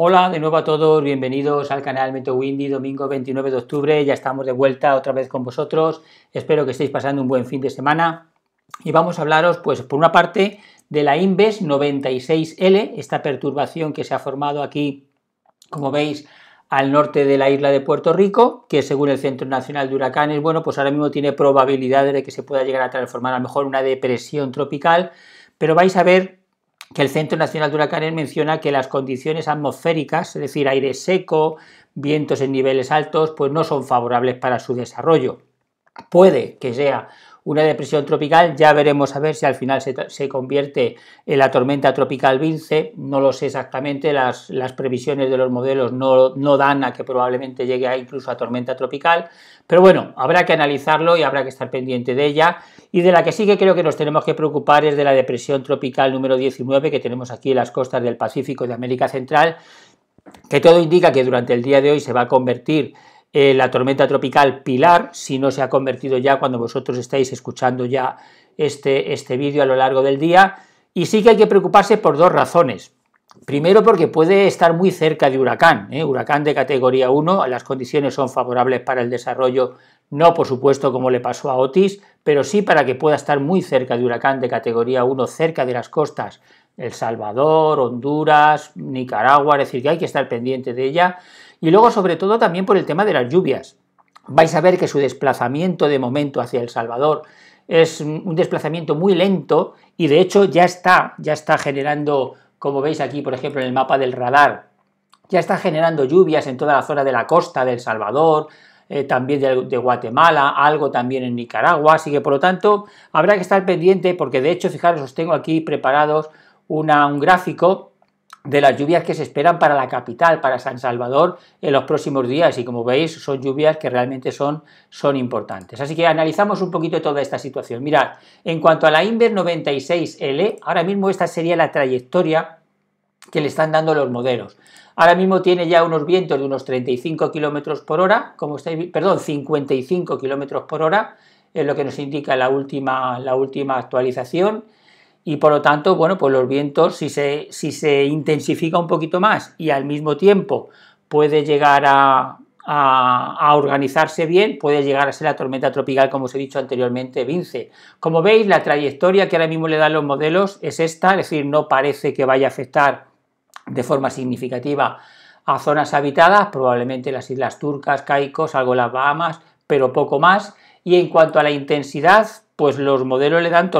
Hola de nuevo a todos, bienvenidos al canal Meto Windy, domingo 29 de octubre, ya estamos de vuelta otra vez con vosotros, espero que estéis pasando un buen fin de semana y vamos a hablaros pues por una parte de la Inves 96L, esta perturbación que se ha formado aquí, como veis, al norte de la isla de Puerto Rico, que según el Centro Nacional de Huracanes, bueno, pues ahora mismo tiene probabilidades de que se pueda llegar a transformar a lo mejor una depresión tropical, pero vais a ver que el Centro Nacional de Huracanes menciona que las condiciones atmosféricas, es decir, aire seco, vientos en niveles altos, pues no son favorables para su desarrollo. Puede que sea una depresión tropical, ya veremos a ver si al final se, convierte en la tormenta tropical Vince, no lo sé exactamente, las, previsiones de los modelos no, no, dan a que probablemente llegue a incluso a tormenta tropical, pero bueno, habrá que analizarlo y habrá que estar pendiente de ella, y de la que sí que creo que nos tenemos que preocupar es de la depresión tropical número 19 que tenemos aquí en las costas del Pacífico de América Central, que todo indica que durante el día de hoy se va a convertir eh, la tormenta tropical Pilar, si no se ha convertido ya cuando vosotros estáis escuchando ya este, este vídeo a lo largo del día. Y sí que hay que preocuparse por dos razones. Primero porque puede estar muy cerca de huracán, ¿eh? huracán de categoría 1, las condiciones son favorables para el desarrollo, no por supuesto como le pasó a Otis, pero sí para que pueda estar muy cerca de huracán de categoría 1, cerca de las costas, El Salvador, Honduras, Nicaragua, es decir, que hay que estar pendiente de ella. Y luego, sobre todo, también por el tema de las lluvias. Vais a ver que su desplazamiento de momento hacia El Salvador es un desplazamiento muy lento y de hecho ya está, ya está generando, como veis aquí, por ejemplo, en el mapa del radar, ya está generando lluvias en toda la zona de la costa de El Salvador, eh, también de, Guatemala, algo también en Nicaragua, así que por lo tanto habrá que estar pendiente porque de hecho, fijaros, os tengo aquí preparados un gráfico de las lluvias que se esperan para la capital, para San Salvador, en los próximos días. Y como veis, son lluvias que realmente son, son importantes. Así que analizamos un poquito toda esta situación. Mirad, en cuanto a la Inver 96L, ahora mismo esta sería la trayectoria que le están dando los modelos. Ahora mismo tiene ya unos vientos de unos 35 kilómetros por hora, como estáis, perdón, 55 kilómetros por hora, es lo que nos indica la última, la última actualización y por lo tanto, bueno, pues los vientos, si se, si se intensifica un poquito más y al mismo tiempo puede llegar a, a, organizarse bien, puede llegar a ser la tormenta tropical, como os he dicho anteriormente, Vince. Como veis, la trayectoria que ahora mismo le dan los modelos es esta, es decir, no parece que vaya a afectar de forma significativa a zonas habitadas, probablemente las Islas Turcas, Caicos, algo las Bahamas, pero poco más. Y en cuanto a la intensidad, pues los modelos le dan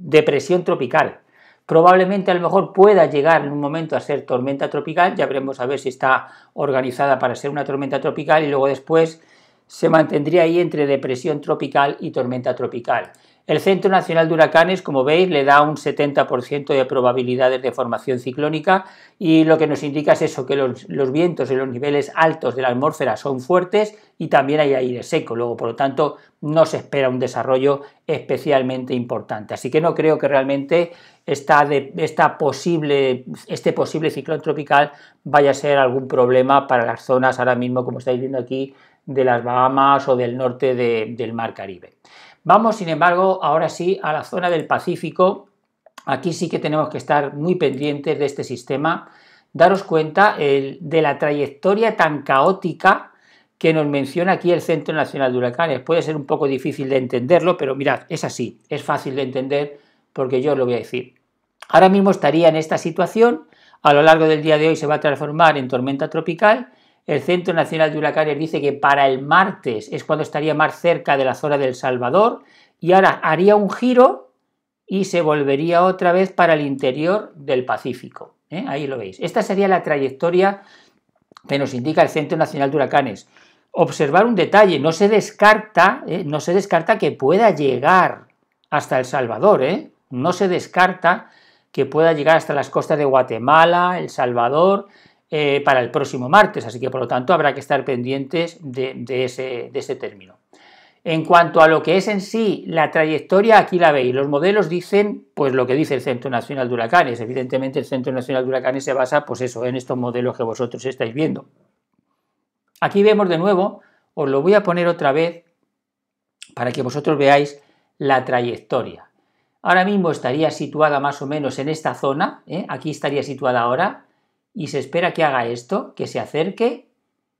depresión tropical. Probablemente a lo mejor pueda llegar en un momento a ser tormenta tropical, ya veremos a ver si está organizada para ser una tormenta tropical y luego después se mantendría ahí entre depresión tropical y tormenta tropical. El Centro Nacional de Huracanes, como veis, le da un 70% de probabilidades de formación ciclónica y lo que nos indica es eso, que los, vientos en los niveles altos de la atmósfera son fuertes y también hay aire seco, luego por lo tanto no se espera un desarrollo especialmente importante. Así que no creo que realmente esta posible, este posible ciclón tropical vaya a ser algún problema para las zonas ahora mismo, como estáis viendo aquí, de las Bahamas o del norte del Mar Caribe. Vamos, sin embargo, ahora sí a la zona del Pacífico. Aquí sí que tenemos que estar muy pendientes de este sistema. Daros cuenta de la trayectoria tan caótica que nos menciona aquí el Centro Nacional de Huracanes. Puede ser un poco difícil de entenderlo, pero mirad, es así, es fácil de entender porque yo os lo voy a decir. Ahora mismo estaría en esta situación, a lo largo del día de hoy se va a transformar en tormenta tropical el Centro Nacional de Huracanes dice que para el martes es cuando estaría más cerca de la zona del Salvador y ahora haría un giro y se volvería otra vez para el interior del Pacífico. ¿eh? Ahí lo veis. Esta sería la trayectoria que nos indica el Centro Nacional de Huracanes. Observar un detalle, no se descarta, ¿eh? no se descarta que pueda llegar hasta El Salvador, ¿eh? no se descarta que pueda llegar hasta las costas de Guatemala, El Salvador, eh, para el próximo martes, así que por lo tanto habrá que estar pendientes de, ese, término. En cuanto a lo que es en sí la trayectoria, aquí la veis. Los modelos dicen, pues lo que dice el Centro Nacional de Huracanes. Evidentemente el Centro Nacional de Huracanes se basa, pues eso, en estos modelos que vosotros estáis viendo. Aquí vemos de nuevo, os lo voy a poner otra vez para que vosotros veáis la trayectoria. Ahora mismo estaría situada más o menos en esta zona, ¿eh? aquí estaría situada ahora, y se espera que haga esto, que se acerque,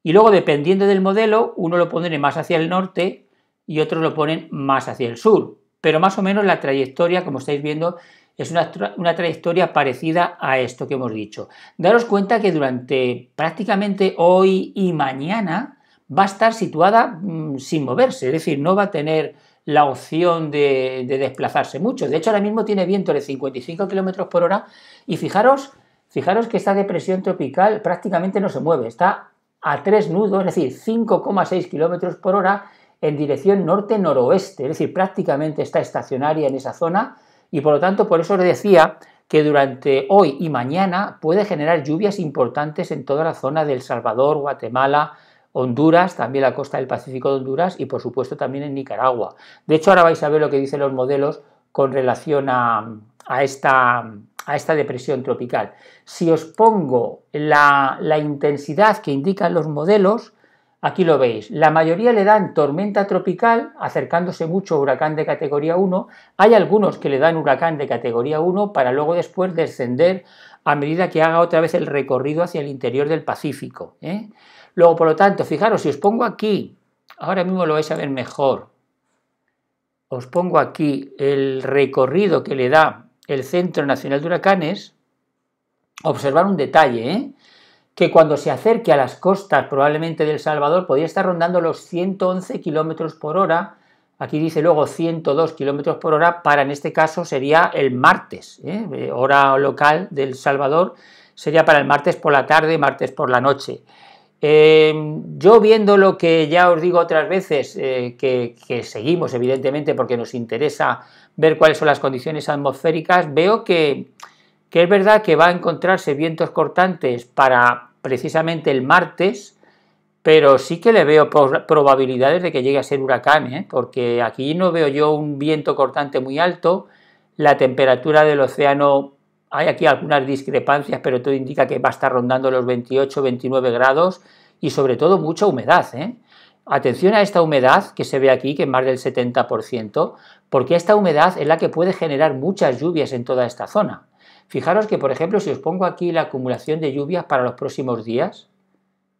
y luego dependiendo del modelo, uno lo pone más hacia el norte y otros lo ponen más hacia el sur. Pero más o menos la trayectoria, como estáis viendo, es una, una, trayectoria parecida a esto que hemos dicho. Daros cuenta que durante prácticamente hoy y mañana va a estar situada mmm, sin moverse, es decir, no va a tener la opción de, de, desplazarse mucho. De hecho, ahora mismo tiene viento de 55 km por hora y fijaros, fijaros que esta depresión tropical prácticamente no se mueve, está a tres nudos, es decir, 5,6 km por hora en dirección norte-noroeste, es decir, prácticamente está estacionaria en esa zona y por lo tanto por eso os decía que durante hoy y mañana puede generar lluvias importantes en toda la zona de El Salvador, Guatemala, Honduras, también la costa del Pacífico de Honduras y por supuesto también en Nicaragua. De hecho ahora vais a ver lo que dicen los modelos con relación a, a esta, a esta depresión tropical. Si os pongo la, intensidad que indican los modelos, aquí lo veis. La mayoría le dan tormenta tropical, acercándose mucho a huracán de categoría 1. Hay algunos que le dan huracán de categoría 1 para luego después descender a medida que haga otra vez el recorrido hacia el interior del Pacífico. ¿eh? Luego, por lo tanto, fijaros, si os pongo aquí, ahora mismo lo vais a ver mejor, os pongo aquí el recorrido que le da el Centro Nacional de Huracanes, observar un detalle, ¿eh? que cuando se acerque a las costas probablemente del Salvador podría estar rondando los 111 kilómetros por hora, aquí dice luego 102 kilómetros por hora, para en este caso sería el martes, ¿eh? hora local del Salvador, sería para el martes por la tarde, martes por la noche. Eh, yo viendo lo que ya os digo otras veces, eh, que, seguimos evidentemente porque nos interesa ver cuáles son las condiciones atmosféricas, veo que, que, es verdad que va a encontrarse vientos cortantes para precisamente el martes, pero sí que le veo probabilidades de que llegue a ser huracán, ¿eh? porque aquí no veo yo un viento cortante muy alto, la temperatura del océano hay aquí algunas discrepancias, pero todo indica que va a estar rondando los 28-29 grados y sobre todo mucha humedad. ¿eh? Atención a esta humedad que se ve aquí, que es más del 70%, porque esta humedad es la que puede generar muchas lluvias en toda esta zona. Fijaros que, por ejemplo, si os pongo aquí la acumulación de lluvias para los próximos días,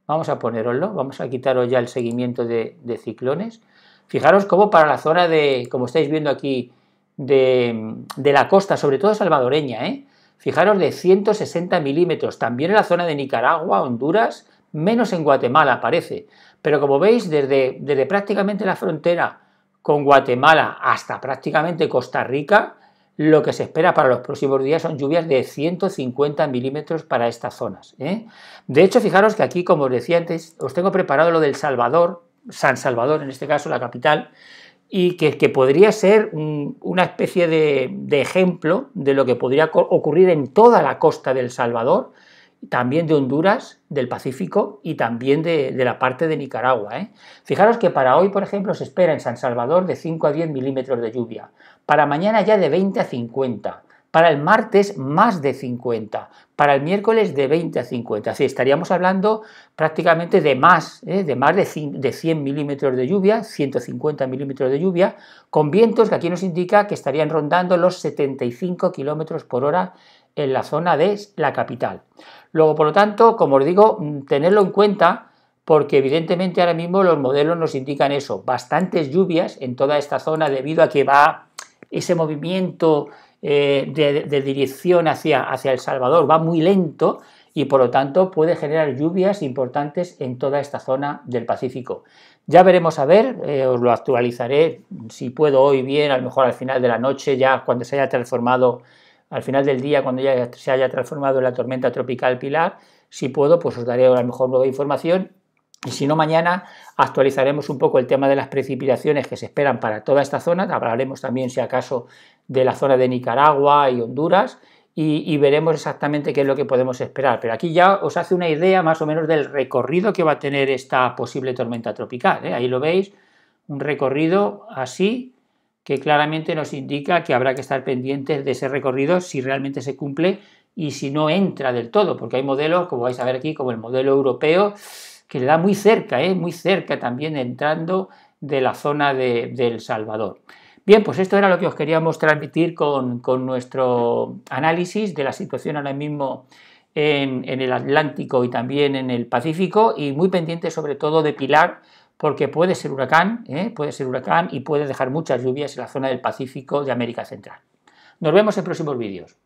vamos a poneroslo, vamos a quitaros ya el seguimiento de, ciclones. Fijaros cómo para la zona de, como estáis viendo aquí, de, de la costa, sobre todo salvadoreña, ¿eh? fijaros, de 160 milímetros, también en la zona de Nicaragua, Honduras, menos en Guatemala parece. Pero como veis, desde, prácticamente la frontera con Guatemala hasta prácticamente Costa Rica, lo que se espera para los próximos días son lluvias de 150 milímetros para estas zonas. ¿eh? De hecho, fijaros que aquí, como os decía antes, os tengo preparado lo del Salvador, San Salvador en este caso, la capital, y que, podría ser un, una especie de, ejemplo de lo que podría ocurrir en toda la costa del Salvador, también de Honduras, del Pacífico y también de, de la parte de Nicaragua. ¿eh? Fijaros que para hoy, por ejemplo, se espera en San Salvador de 5 a 10 milímetros de lluvia, para mañana ya de 20 a 50, para el martes más de 50, para el miércoles de 20 a 50. Así estaríamos hablando prácticamente de más, ¿eh? de más de 100 milímetros de lluvia, 150 milímetros de lluvia, con vientos que aquí nos indica que estarían rondando los 75 kilómetros por hora en la zona de la capital. Luego, por lo tanto, como os digo, mm, tenerlo en cuenta porque evidentemente ahora mismo los modelos nos indican eso, bastantes lluvias en toda esta zona debido a que va ese movimiento eh, de, dirección hacia, hacia El Salvador va muy lento y por lo tanto puede generar lluvias importantes en toda esta zona del Pacífico. Ya veremos a ver, eh, os lo actualizaré si puedo hoy bien, a lo mejor al final de la noche, ya cuando se haya transformado, al final del día, cuando ya se haya transformado en la tormenta tropical Pilar, si puedo, pues os daré a lo mejor nueva información y si no, mañana actualizaremos un poco el tema de las precipitaciones que se esperan para toda esta zona. Hablaremos también, si acaso, de la zona de Nicaragua y Honduras y, veremos exactamente qué es lo que podemos esperar. Pero aquí ya os hace una idea más o menos del recorrido que va a tener esta posible tormenta tropical. ¿eh? Ahí lo veis, un recorrido así que claramente nos indica que habrá que estar pendientes de ese recorrido si realmente se cumple y si no entra del todo, porque hay modelos, como vais a ver aquí, como el modelo europeo, que le da muy cerca, ¿eh? muy cerca también entrando de la zona de, El Salvador. Bien, pues esto era lo que os queríamos transmitir con, con, nuestro análisis de la situación ahora mismo en, el Atlántico y también en el Pacífico y muy pendiente sobre todo de Pilar porque puede ser huracán, ¿eh? puede ser huracán y puede dejar muchas lluvias en la zona del Pacífico de América Central. Nos vemos en próximos vídeos.